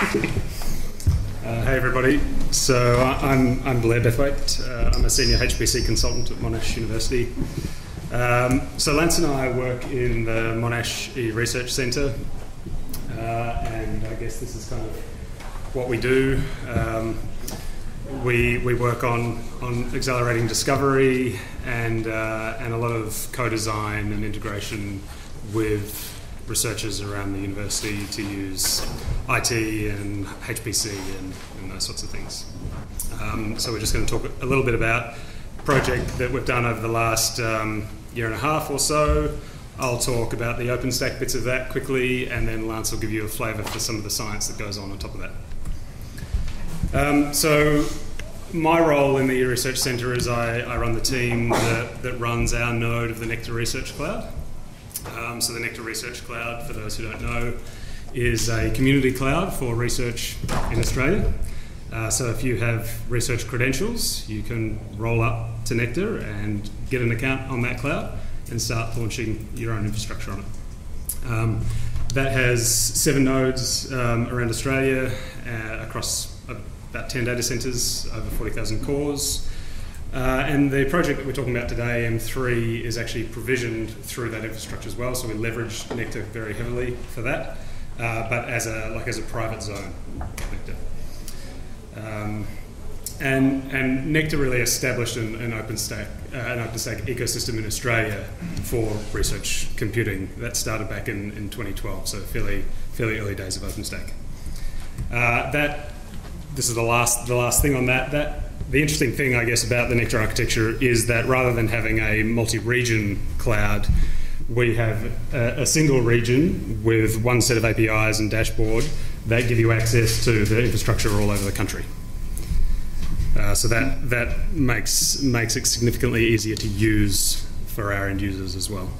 Uh, hey everybody. So uh, I'm, I'm Blair Bethwaite. Uh, I'm a senior HPC consultant at Monash University. Um, so Lance and I work in the Monash E Research Centre, uh, and I guess this is kind of what we do. Um, we, we work on, on accelerating discovery and, uh, and a lot of co-design and integration with researchers around the university to use IT and HPC and, and those sorts of things. Um, so we're just going to talk a little bit about a project that we've done over the last um, year and a half or so. I'll talk about the OpenStack bits of that quickly, and then Lance will give you a flavour for some of the science that goes on on top of that. Um, so my role in the Research Centre is I, I run the team that, that, runs our node of the Nectar Research Cloud. Um, so the Nectar Research Cloud, for those who don't know, is a community cloud for research in Australia. Uh, so if you have research credentials, you can roll up to Nectar and get an account on that cloud and start launching your own infrastructure on it. Um, that has seven nodes um, around Australia uh, across about 10 data centres, over 40,000 cores. Uh, and the project that we're talking about today, M3, is actually provisioned through that infrastructure as well. So we leverage Nectar very heavily for that, uh, but as a like as a private zone, Nectar. Um, and, and Nectar really established an, an OpenStack, uh, an OpenStack ecosystem in Australia for research computing. That started back in, in 2012, so fairly fairly early days of OpenStack. Uh, that this is the last the last thing on that. That the interesting thing, I guess, about the Nectar architecture is that rather than having a multi-region cloud, we have a, a, single region with one set of APIs and dashboard that give you access to the infrastructure all over the country. Uh, so that that makes makes it significantly easier to use for our end users as well.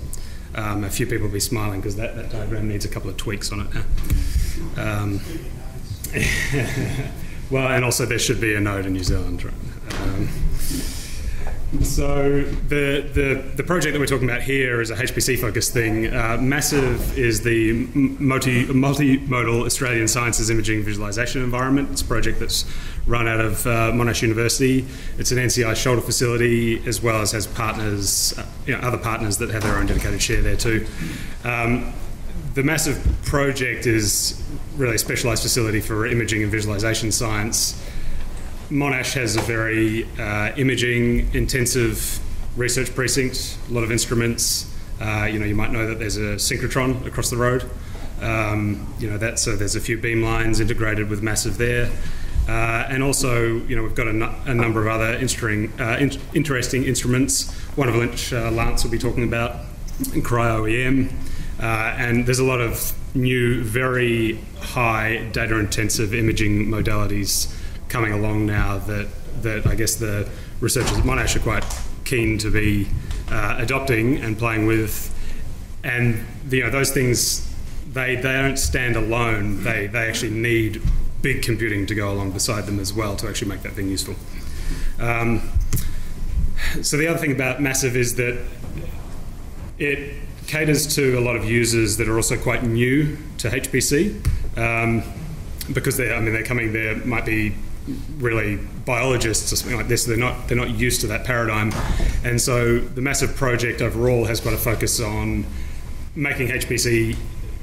Um, a few people will be smiling because that, that diagram needs a couple of tweaks on it now. Um, Well, and also there should be a node in New Zealand. Right? Um, so the, the, the project that we're talking about here is a HPC focused thing. Uh, Massive is the multi, multimodal Australian Sciences Imaging Visualization Environment. It's a project that's run out of uh, Monash University. It's an NCI shoulder facility as well as has partners, uh, you know, other partners that have their own dedicated share there too. Um, the massive project is really a specialised facility for imaging and visualisation science. Monash has a very uh, imaging intensive research precinct, a lot of instruments. Uh, you know, you might know that there's a synchrotron across the road. Um, you know that, so there's a few beam lines integrated with Massive there. Uh, and also, you know, we've got a, a number of other interesting, uh, in interesting instruments, one of which uh, Lance will be talking about, cryo-EM. Uh, and there's a lot of new, very high data intensive imaging modalities coming along now that, that I guess the researchers at Monash are quite keen to be uh, adopting and playing with. And you know, those things, they, they don't stand alone. They, they actually need big computing to go along beside them as well to actually make that thing useful. Um, so the other thing about Massive is that it caters to a lot of users that are also quite new to HPC um, because they I mean they're coming there might be really biologists or something like this they're not they're not used to that paradigm. And so the massive project overall has got to focus on making HPC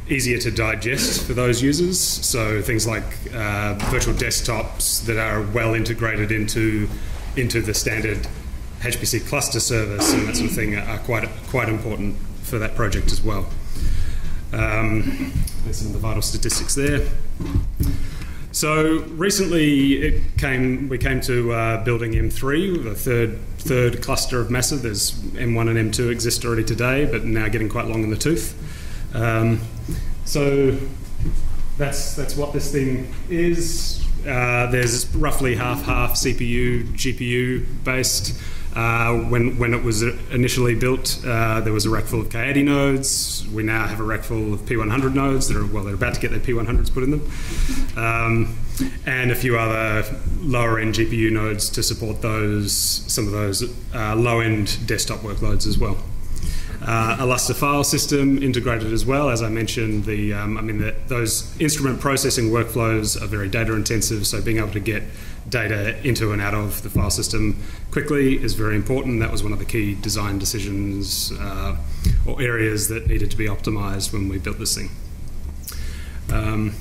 easier to digest for those users. So things like uh, virtual desktops that are well integrated into into the standard HPC cluster service and that sort of thing are quite quite important for that project as well. Um, there's some of the vital statistics there. So recently, it came. We came to uh, building M3, the third third cluster of massive. There's M1 and M2 exist already today, but now getting quite long in the tooth. Um, so that's that's what this thing is. Uh, there's roughly half half CPU GPU based. Uh, when, when it was initially built, uh, there was a rack full of K80 nodes. We now have a rack full of P100 nodes that are, well, they're about to get their P100s put in them. Um, and a few other lower end GPU nodes to support those, some of those uh, low end desktop workloads as well. Uh, a Lustre file system integrated as well. As I mentioned, the um, I mean the, those instrument processing workflows are very data intensive, so being able to get data into and out of the file system quickly is very important. That was one of the key design decisions uh, or areas that needed to be optimized when we built this thing. Um,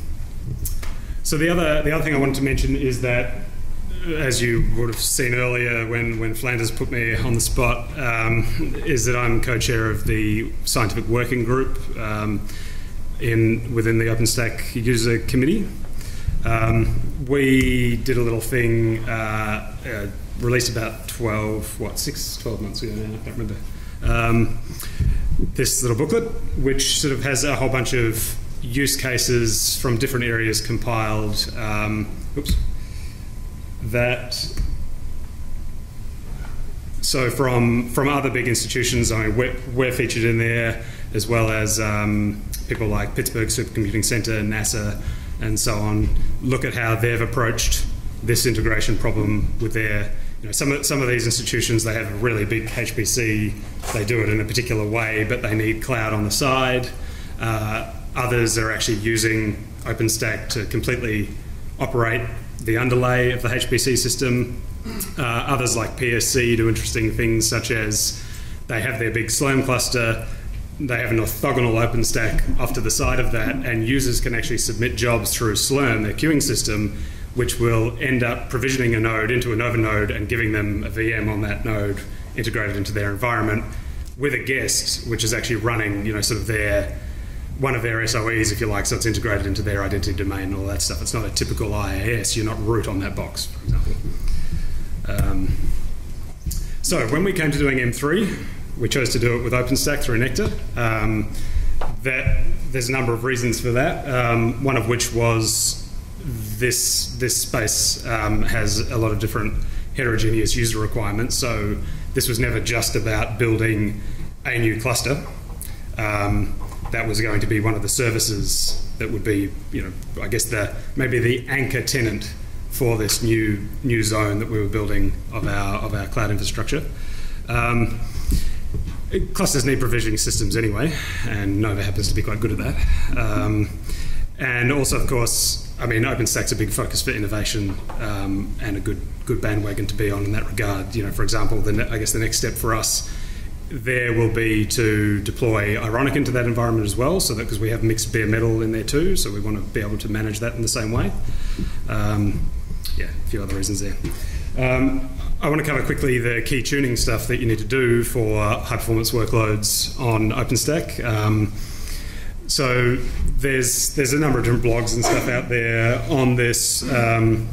so the other the other thing I wanted to mention is that as you would have seen earlier when, when Flanders put me on the spot, um, is that I'm co-chair of the scientific working group um, in within the OpenStack user committee. Um, we did a little thing, uh, uh, released about 12, what, six, 12 months ago now, I can't remember. Um, this little booklet, which sort of has a whole bunch of use cases from different areas compiled. Um, oops that so from from other big institutions, I mean, we're, we're featured in there as well as um, people like Pittsburgh Supercomputing Center, NASA, and so on. Look at how they've approached this integration problem with their you know, some of, some of these institutions they have a really big HPC, they do it in a particular way, but they need cloud on the side. Uh, others are actually using OpenStack to completely operate the underlay of the HPC system. Uh, others like PSC do interesting things such as they have their big Slurm cluster, they have an orthogonal OpenStack off to the side of that, and users can actually submit jobs through Slurm, their queuing system, which will end up provisioning a node into a Nova node and giving them a VM on that node integrated into their environment with a guest, which is actually running, you know, sort of their one of their SOEs, if you like, so it's integrated into their identity domain and all that stuff. It's not a typical IaaS. You're not root on that box, for example. Um, so when we came to doing M3, we chose to do it with OpenStack through Nectar. Um, that there's a number of reasons for that. Um, one of which was this this space um, has a lot of different heterogeneous user requirements. So this was never just about building a new cluster. Um, that was going to be one of the services that would be, you know, I guess the maybe the anchor tenant for this new new zone that we were building of our of our cloud infrastructure. Um, clusters need provisioning systems anyway, and Nova happens to be quite good at that. Um, and also, of course, I mean, OpenStack's a big focus for innovation um, and a good good bandwagon to be on in that regard. You know, for example, the I guess the next step for us there will be to deploy Ironic into that environment as well, so that because we have mixed bare metal in there too, so we want to be able to manage that in the same way. Um, yeah, a few other reasons there. Um, I want to cover quickly the key tuning stuff that you need to do for high performance workloads on OpenStack. Um, so there's there's a number of different blogs and stuff out there on this. Um,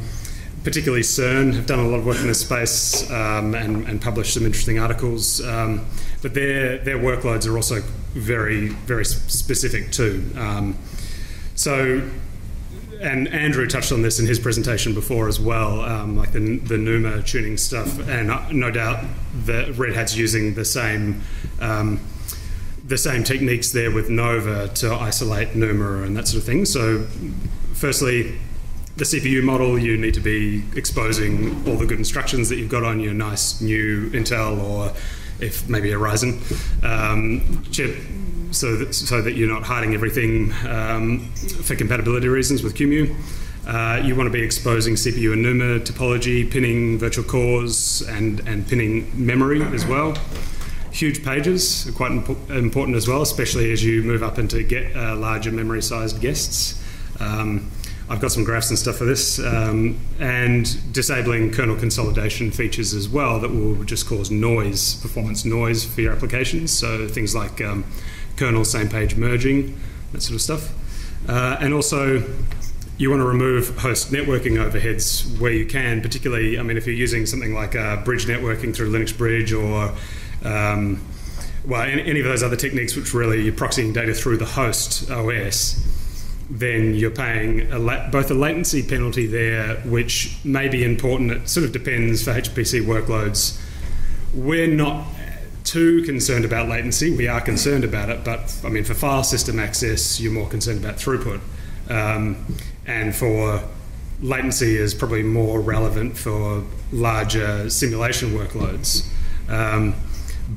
particularly CERN have done a lot of work in this space um, and, and, published some interesting articles. Um, but their their workloads are also very very specific too. Um, so, and Andrew touched on this in his presentation before as well, um, like the, the NUMA tuning stuff, and uh, no doubt the Red Hat's using the same um, the same techniques there with Nova to isolate NUMA and that sort of thing. So, firstly, the CPU model, you need to be exposing all the good instructions that you've got on your nice new Intel or if maybe a Ryzen um, chip so that, so that you're not hiding everything um, for compatibility reasons with QEMU. Uh, you want to be exposing CPU and NUMA topology, pinning virtual cores, and, and pinning memory as well. Huge pages are quite imp important as well, especially as you move up into get uh, larger memory sized guests. Um, I've got some graphs and stuff for this, um, and disabling kernel consolidation features as well that will just cause noise, performance noise for your applications. So things like um, kernel same page merging, that sort of stuff. Uh, and also, you want to remove host networking overheads where you can, particularly, I mean, if you're using something like uh, bridge networking through Linux Bridge or um, well, any, any, of those other techniques which really you're proxying data through the host OS then you're paying a la- both a latency penalty there, which may be important. It sort of depends for HPC workloads. We're not too concerned about latency. We are concerned about it, but I mean, for file system access, you're more concerned about throughput. Um, and for latency is probably more relevant for larger simulation workloads. Um,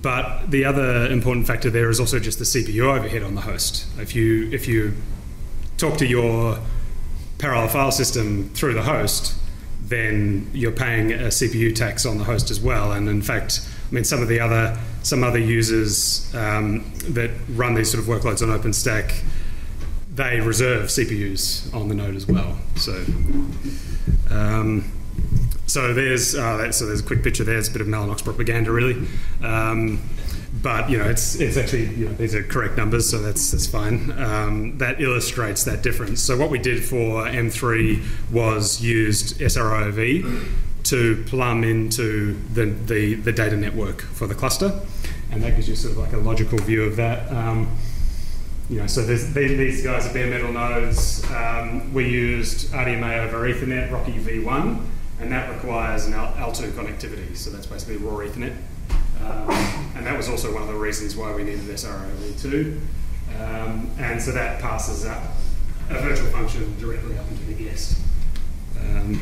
But the other important factor there is also just the CPU overhead on the host. If you if you talk to your parallel file system through the host, then you're paying a CPU tax on the host as well. And in fact, I mean, some of the other some other users um, that run these sort of workloads on OpenStack, they reserve CPUs on the node as well. So. Um, so there's uh, so there's a quick picture there. It's a bit of Mellanox propaganda, really. Um, but you know, it's it's actually you know these are correct numbers, so that's that's fine. Um, that illustrates that difference. So what we did for M3 was used SRIOV to plumb into the, the, the data network for the cluster, and that gives you sort of like a logical view of that. Um, you know, so these guys are bare metal nodes. Um, we used RDMA over Ethernet, RoCE v1 and that requires an L2 connectivity, so that's basically raw Ethernet. Um, and that was also one of the reasons why we needed SRIOV2. Um, and so that passes up a virtual function directly up into the guest. Um,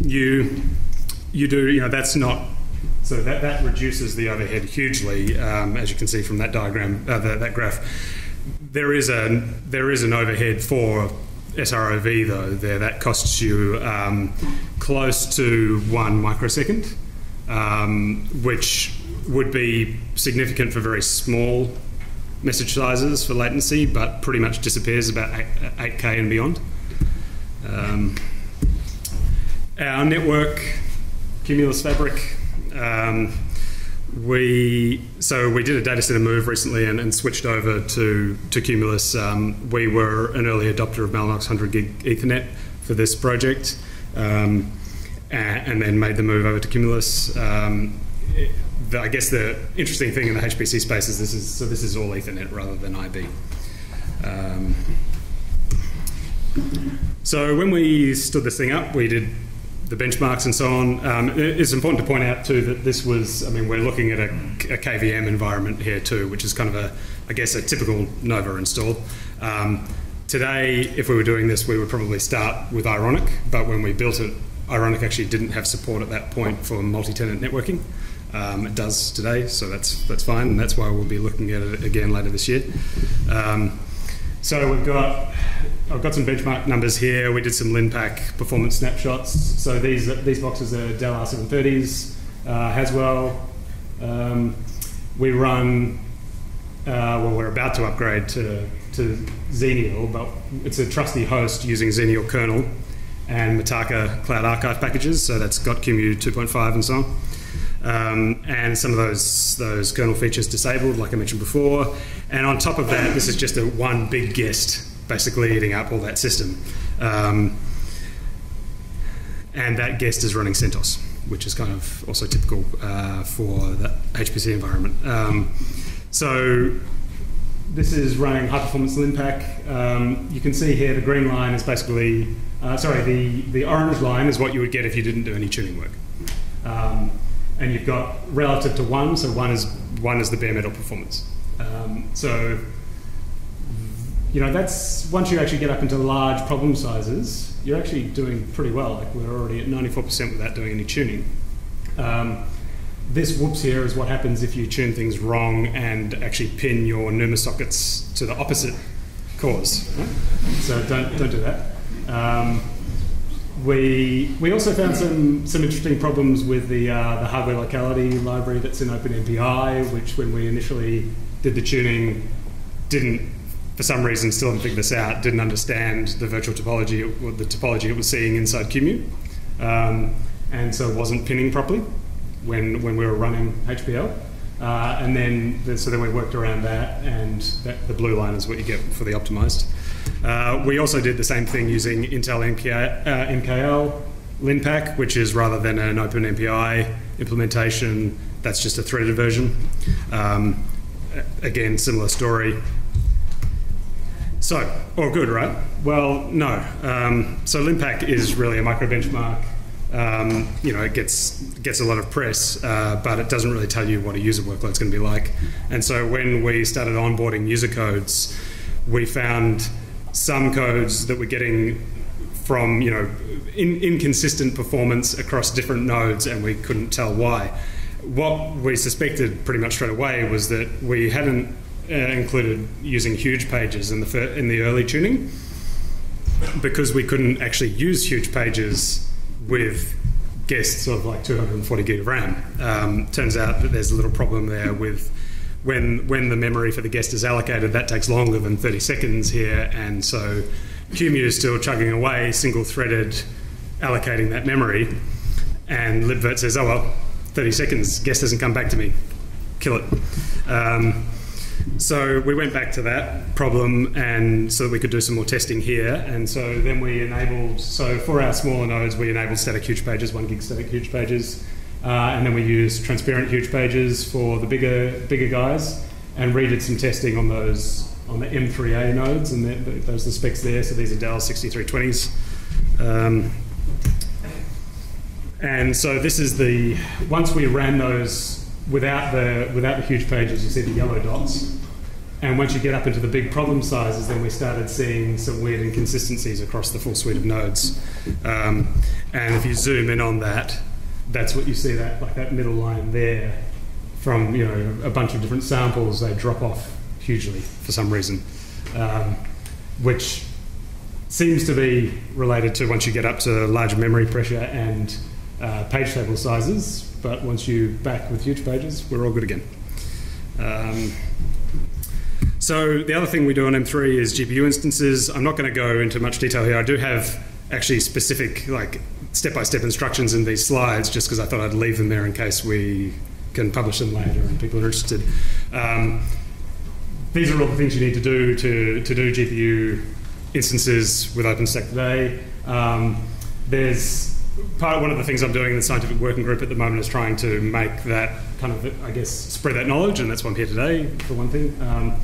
you, you do, you know, that's not, so that, that reduces the overhead hugely, um, as you can see from that diagram, uh, the, that graph. There is, a, there is an overhead for SRIOV though there that costs you um, close to one microsecond, um, which would be significant for very small message sizes for latency, but pretty much disappears about 8, k and beyond. Um, our network, Cumulus Fabric. Um, we so we did a data center move recently and, and switched over to to Cumulus. Um, we were an early adopter of Mellanox 100 gig Ethernet for this project, um, and, and, then made the move over to Cumulus. Um, it, the, I guess the interesting thing in the HPC space is this is so this is all Ethernet rather than IB. Um, so when we stood this thing up, we did the benchmarks and so on. Um, it's important to point out too that this was, I mean, we're looking at a, a, KVM environment here too, which is kind of a, I guess, a typical Nova install. Um, today, if we were doing this, we would probably start with Ironic, but when we built it, Ironic actually didn't have support at that point for multi-tenant networking. Um, it does today, so that's that's fine, and that's why we'll be looking at it again later this year. Um, so we've got I've got some benchmark numbers here. We did some Linpack performance snapshots. So these these boxes are Dell R730s, uh, Haswell. Um, we run. Uh, well, we're about to upgrade to to Xenial, but it's a trusty host using Xenial kernel and Mitaka Cloud Archive packages. So that's got QEMU 2.5 and so on. Um, and some of those those kernel features disabled, like I mentioned before. And on top of that, this is just a one big guest basically eating up all that system. Um, and that guest is running CentOS, which is kind of also typical uh, for the HPC environment. Um, so this is running high performance Linpack. Um, you can see here the green line is basically, uh, sorry, the, the orange line is what you would get if you didn't do any tuning work. Um, and you've got relative to one, so one is one is the bare metal performance. Um, so you know, that's once you actually get up into large problem sizes, you're actually doing pretty well. Like we're already at 94% without doing any tuning. Um, this whoops here is what happens if you tune things wrong and actually pin your NUMA sockets to the opposite cores. Right? So don't, don't do that. Um, we, we also found some, some interesting problems with the, uh, the hardware locality library that's in OpenMPI, which when we initially did the tuning didn't for some reason still haven't figured this out, didn't understand the virtual topology, or the topology it was seeing inside QEMU, um, and so wasn't pinning properly when, when we were running HPL. Uh, and then, the, so then we worked around that, and that, the blue line is what you get for the optimized. Uh, we also did the same thing using Intel MK, uh, MKL Linpack, which is rather than an open MPI implementation, that's just a threaded version. Um, again, similar story. So, all good, right? Well, no. Um, so Linpack is really a micro benchmark. Um, you know, it gets gets a lot of press, uh, but it doesn't really tell you what a user workload is going to be like. And so when we started onboarding user codes, we found some codes that were getting from you know in, inconsistent performance across different nodes, and we couldn't tell why. what we suspected pretty much straight away was that we hadn't uh, included using huge pages in the in the early tuning because we couldn't actually use huge pages with guests of like 240 gig of RAM. Um, turns out that there's a little problem there with when when the memory for the guest is allocated, that takes longer than 30 seconds here, and so QEMU is still chugging away, single threaded, allocating that memory, and libvirt says, "Oh well, 30 seconds, guest doesn't come back to me, kill it." Um, so we went back to that problem and so that we could do some more testing here. And so then we enabled, so for our smaller nodes, we enabled static huge pages, one gig static huge pages. Uh, and then we used transparent huge pages for the bigger bigger guys and redid some testing on those on the M3A nodes, and the, those are the specs there. So these are Dell 6320s. Um, and so this is the once we ran those without the without the huge pages, you see the yellow dots. And once you get up into the big problem sizes, then we started seeing some weird inconsistencies across the full suite of nodes. Um, and if you zoom in on that, that's what you see that like that middle line there. From you know a bunch of different samples, they drop off hugely for some reason, um, which seems to be related to once you get up to large memory pressure and uh, page table sizes. But once you back with huge pages, we're all good again. Um, so the other thing we do on M3 is GPU instances. I'm not going to go into much detail here. I do have actually specific like step-by-step instructions in these slides just because I thought I'd leave them there in case we can publish them later and people are interested. Um, these are all the things you need to do to, to do GPU instances with OpenStack today. Um, there's part of one of the things I'm doing in the scientific working group at the moment is trying to make that kind of, I guess, spread that knowledge, and that's why I'm here today, for one thing. Um,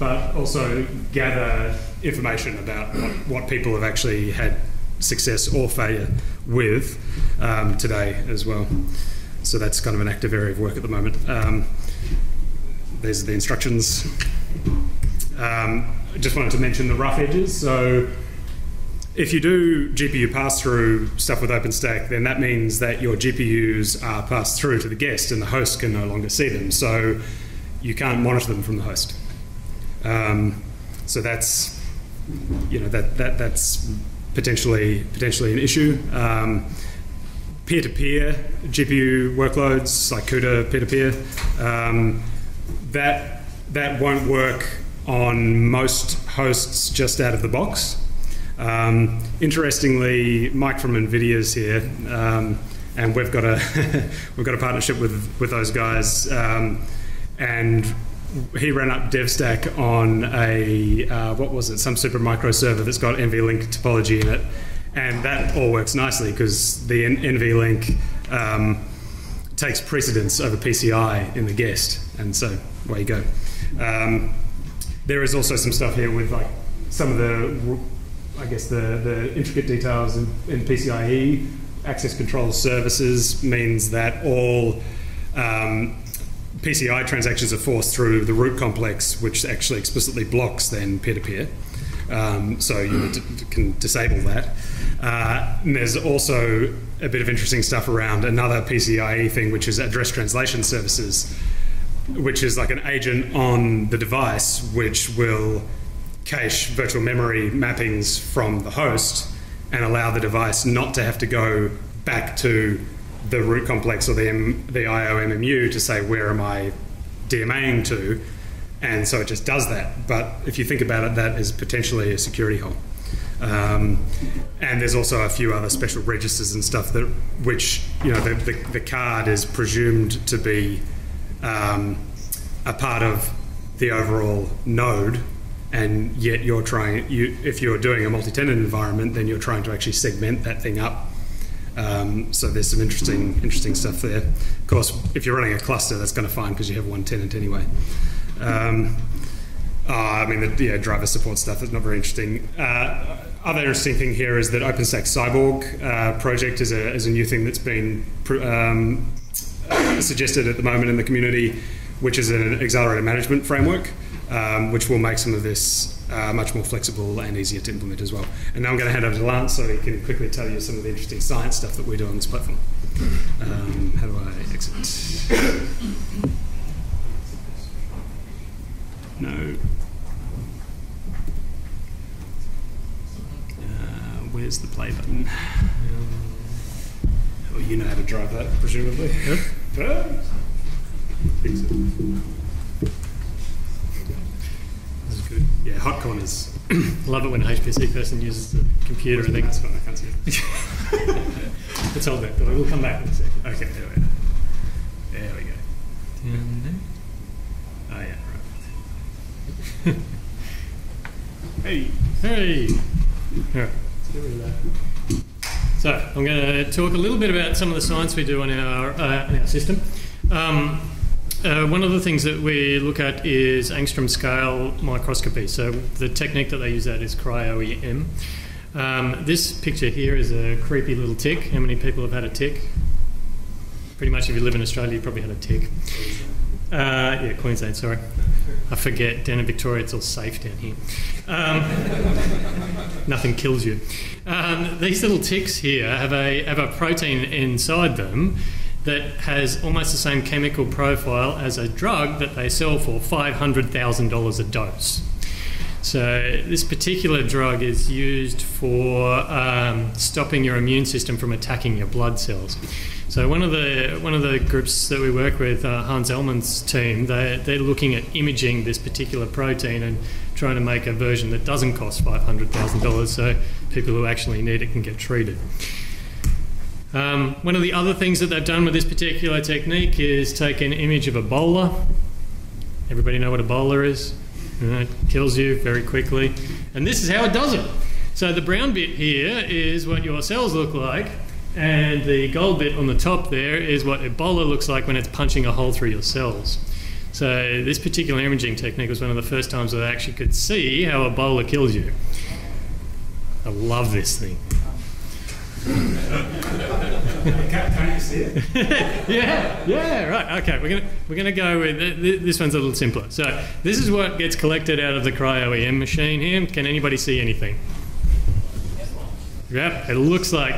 but also gather information about what, what, people have actually had success or failure with um, today as well. So that's kind of an active area of work at the moment. Um, these are the instructions. Um, I just wanted to mention the rough edges. So if you do GPU pass through stuff with OpenStack, then that means that your GPUs are passed through to the guest and the host can no longer see them. So you can't monitor them from the host. Um, so that's you know that, that that's potentially potentially an issue. Um, peer-to-peer GPU workloads like CUDA peer-to-peer um, that that won't work on most hosts just out of the box. Um, interestingly, Mike from NVIDIA's here, um, and we've got a we've got a partnership with with those guys, um, and he ran up DevStack on a uh, what was it? Some super micro server that's got NVLink topology in it, and that all works nicely because the NVLink um, takes precedence over PCI in the guest, and so away you go. Um, there is also some stuff here with like some of the, I guess the the intricate details in, in PCIe. Access control services means that all um, PCI transactions are forced through the root complex, which actually explicitly blocks then peer-to-peer. Um, so you can disable that. Uh, and there's also a bit of interesting stuff around another PCIe thing, which is address translation services, which is like an agent on the device which will cache virtual memory mappings from the host and allow the device not to have to go back to the root complex or the, M, the IOMMU to say where am I DMAing to, and so it just does that. But if you think about it, that is potentially a security hole. Um, and there's also a few other special registers and stuff that, which you know, the, the, the card is presumed to be um, a part of the overall node, and yet you're trying. You, if you're doing a multi-tenant environment, then you're trying to actually segment that thing up um, so there's some interesting interesting stuff there. Of course, if you're running a cluster, that's going to fine because you have one tenant anyway. Um, uh, I mean, the yeah, driver support stuff is not very interesting. Uh, other interesting thing here is that OpenStack Cyborg uh, project is a, is a new thing that's been um, suggested at the moment in the community, which is an accelerated management framework um, which will make some of this uh, much more flexible and easier to implement as well. And now I'm going to hand over to Lance so he can quickly tell you some of the interesting science stuff that we do on this platform. Um, how do I exit? No. Uh, where's the play button? Oh, you know how to drive that, presumably. Yep. Fix it. This is good. Yeah, hot corners. Love it when a HPC person uses the computer and they That's fine, I can't see it. Let's hold that. We'll come back in a second. Okay, there we go. There we go. Oh, yeah, right. hey. Hey. All right. Let's get rid of that. So I'm going to talk a little bit about some of the science we do on our, uh, on our system. Um, uh, one of the things that we look at is angstrom scale microscopy. So the technique that they use that is cryo-EM. Um, this picture here is a creepy little tick. How many people have had a tick? Pretty much if you live in Australia, you probably had a tick. Uh, yeah, Queensland, sorry. I forget, down in Victoria it's all safe down here. Um, nothing kills you. Um, these little ticks here have a, have a protein inside them that has almost the same chemical profile as a drug that they sell for $500,000 a dose. So this particular drug is used for um, stopping your immune system from attacking your blood cells. So one of the one of the groups that we work with, uh, Hans Elmlund's team, they they're looking at imaging this particular protein and trying to make a version that doesn't cost five hundred thousand dollars, so people who actually need it can get treated. Um, one of the other things that they've done with this particular technique is take an image of Ebola. Everybody know what Ebola is? Uh, it kills you very quickly. And this is how it does it. So the brown bit here is what your cells look like, and the gold bit on the top there is what Ebola looks like when it's punching a hole through your cells. So this particular imaging technique was one of the first times that I actually could see how Ebola kills you. I love this thing. Can't you see it? yeah, yeah, right. Okay, we're gonna we're gonna go with th- th- this one's a little simpler. So this is what gets collected out of the cryo EM machine here. Can anybody see anything? Yep, it looks like.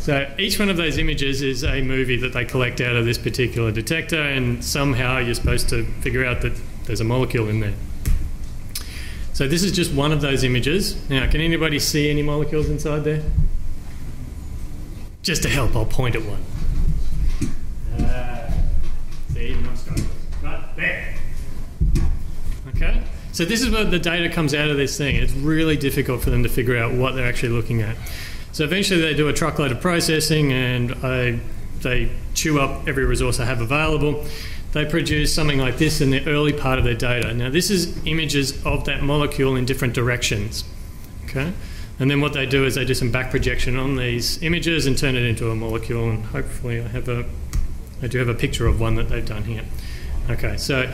So each one of those images is a movie that they collect out of this particular detector, and somehow you're supposed to figure out that there's a molecule in there. So this is just one of those images. Now, can anybody see any molecules inside there? Just to help, I'll point at one. Uh, see. Right there. Okay. So this is where the data comes out of this thing. It's really difficult for them to figure out what they're actually looking at. So eventually they do a truckload of processing and I, they chew up every resource they have available. They produce something like this in the early part of their data. Now this is images of that molecule in different directions. Okay. And then what they do is they do some back projection on these images and turn it into a molecule. And hopefully, I have a, I do have a picture of one that they've done here. Okay, so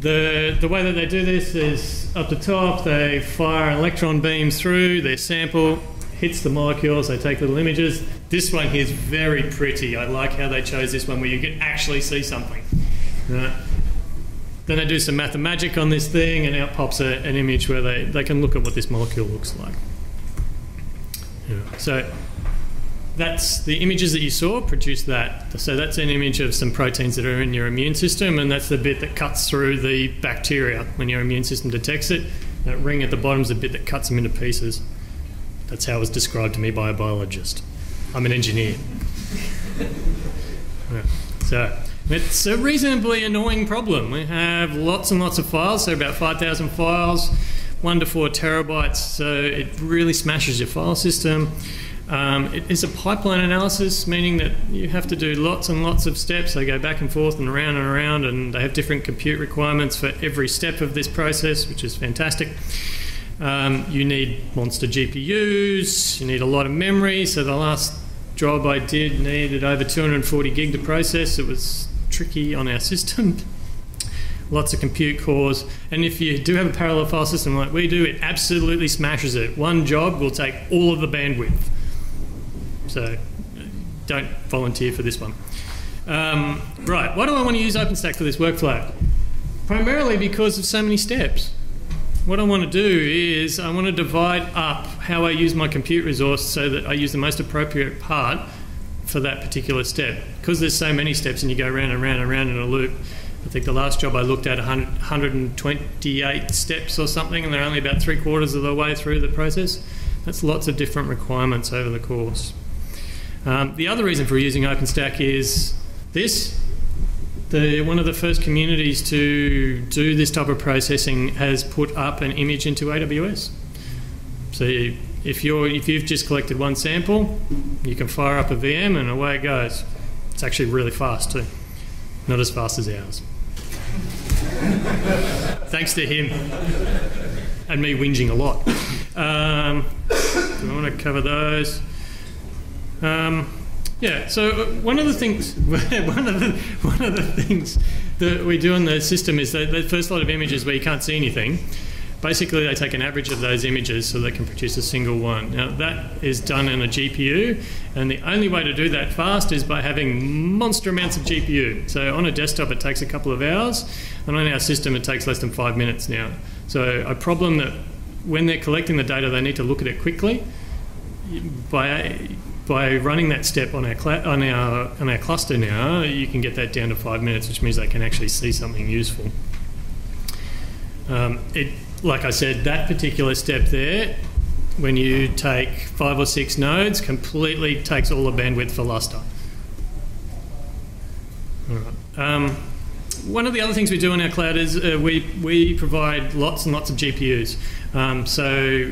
the the way that they do this is up the top. They fire an electron beam through their sample, hits the molecules. They take little images. This one here is very pretty. I like how they chose this one where you can actually see something. Right. Then they do some math and magic on this thing, and out pops a, an image where they, they can look at what this molecule looks like. Yeah. So that's the images that you saw produce that. So that's an image of some proteins that are in your immune system, and that's the bit that cuts through the bacteria when your immune system detects it. That ring at the bottom is the bit that cuts them into pieces. That's how it was described to me by a biologist. I'm an engineer. Yeah. So it's a reasonably annoying problem. We have lots and lots of files, so about 5,000 files, one to four terabytes. So it really smashes your file system. Um, it is a pipeline analysis, meaning that you have to do lots and lots of steps. They go back and forth and around and around, and they have different compute requirements for every step of this process, which is fantastic. Um, you need monster GPUs, you need a lot of memory. So the last job I did needed over 240 gig to process. It was tricky on our system. Lots of compute cores. And if you do have a parallel file system like we do, it absolutely smashes it. One job will take all of the bandwidth. So don't volunteer for this one. Um, right, why do I want to use OpenStack for this workflow? primarily because of so many steps. What I want to do is I want to divide up how I use my compute resource so that I use the most appropriate part for that particular step. Because there's so many steps and you go round and round and round in a loop, I think the last job I looked at 100, 128 steps or something, and they're only about three quarters of the way through the process. That's lots of different requirements over the course. Um, the other reason for using OpenStack is this. The, one of the first communities to do this type of processing has put up an image into AWS. So if you're if you've just collected one sample, you can fire up a VM and away it goes. It's actually really fast too, not as fast as ours. Thanks to him and me whinging a lot. Um, do I want to cover those? Um, yeah. So uh, one of the things, one of the one of the things that we do in the system is that the first lot of images where you can't see anything. Basically, they take an average of those images so they can produce a single one. Now, that is done in a GPU, and the only way to do that fast is by having monster amounts of GPU. So, on a desktop, it takes a couple of hours, and on our system, it takes less than five minutes now. So, a problem that when they're collecting the data, they need to look at it quickly. By by running that step on our on our on our cluster now, you can get that down to five minutes, which means they can actually see something useful. Um, it like I said, that particular step there, when you take five or six nodes, completely takes all the bandwidth for Lustre. Um, one of the other things we do in our cloud is uh, we, we provide lots and lots of GPUs. Um, so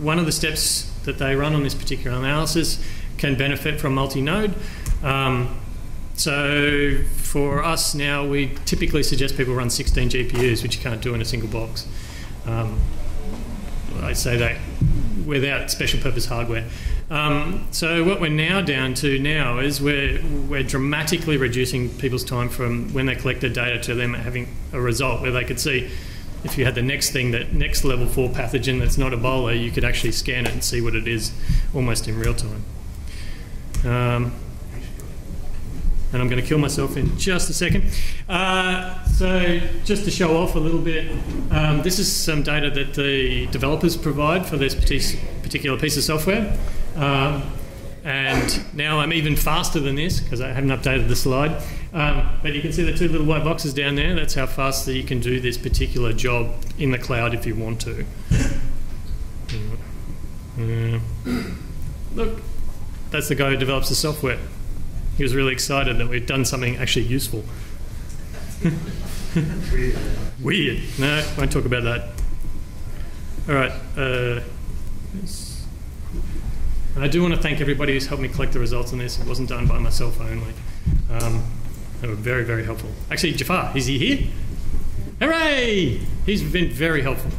one of the steps that they run on this particular analysis can benefit from multi-node. Um, so for us now, we typically suggest people run 16 GPUs, which you can't do in a single box. Um, I say that without special purpose hardware. Um, so what we're now down to now is we're, we're dramatically reducing people's time from when they collect the data to them having a result where they could see if you had the next thing, that next level 4 pathogen that's not Ebola, you could actually scan it and see what it is almost in real time. Um, and I'm going to kill myself in just a second. Uh, so just to show off a little bit, um, this is some data that the developers provide for this particular piece of software. Um, and now I'm even faster than this because I haven't updated the slide. Um, but you can see the two little white boxes down there. That's how fast that you can do this particular job in the cloud if you want to. Uh, look, that's the guy who develops the software. He was really excited that we'd done something actually useful. Weird. Weird. No, won't talk about that. All right. Uh, I do want to thank everybody who's helped me collect the results on this. It wasn't done by myself only. Um, they were very, very helpful. Actually, Jafar, is he here? Hooray! He's been very helpful.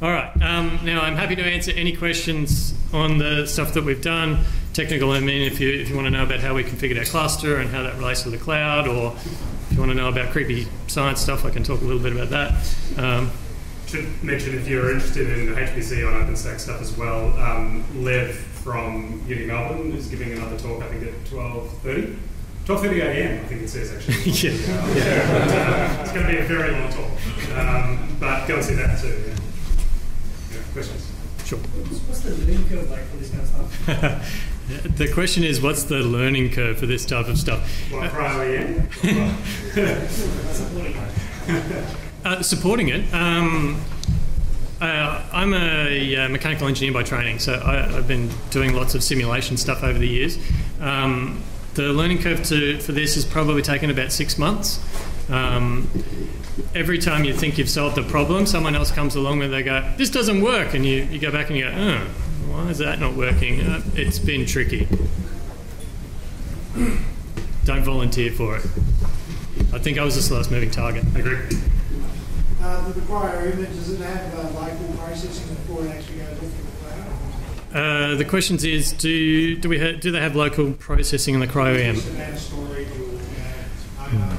All right. Um, now, I'm happy to answer any questions on the stuff that we've done. Technical, I mean, if you, if you want to know about how we configured our cluster and how that relates to the cloud, or if you want to know about creepy science stuff, I can talk a little bit about that. Um, Should mention if you're interested in HPC on OpenStack stuff as well, um, Lev from Uni Melbourne is giving another talk, I think at 12.30. 12.30 a.m. I think it says actually. yeah. yeah. it's going to be a very long talk. Um, but go and see that too. Yeah. Questions? Sure. What's the learning curve like for this kind of stuff? the question is, what's the learning curve for this type of stuff? What, prior Supporting uh, supporting it. Um, uh, I'm a uh, mechanical engineer by training, so I, have been doing lots of simulation stuff over the years. Um, the learning curve to, for this has probably taken about six months. Um, every time you think you've solved a problem, someone else comes along and they go, "This doesn't work," and you, you go back and you go, "Oh, why is that not working? Uh, it's been tricky." Don't volunteer for it. I think I was the slowest moving target. I agree. Uh, the require image, does it have uh, local processing before it actually goes into the cloud? Uh, the question is, do do we ha- do they have local processing in the cryo-EM? Just advanced storage or, you know,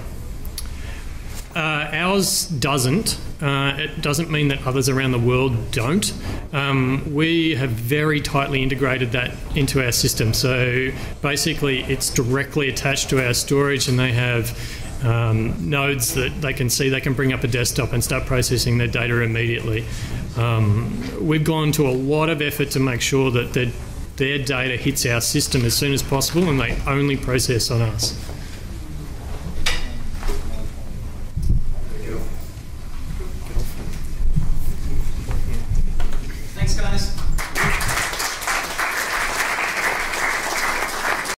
uh, Uh, ours doesn't. Uh, it doesn't mean that others around the world don't. Um, we have very tightly integrated that into our system. So basically, it's directly attached to our storage, and they have um, nodes that they can see. They can bring up a desktop and start processing their data immediately. Um, we've gone to a lot of effort to make sure that their, their data hits our system as soon as possible and they only process on us.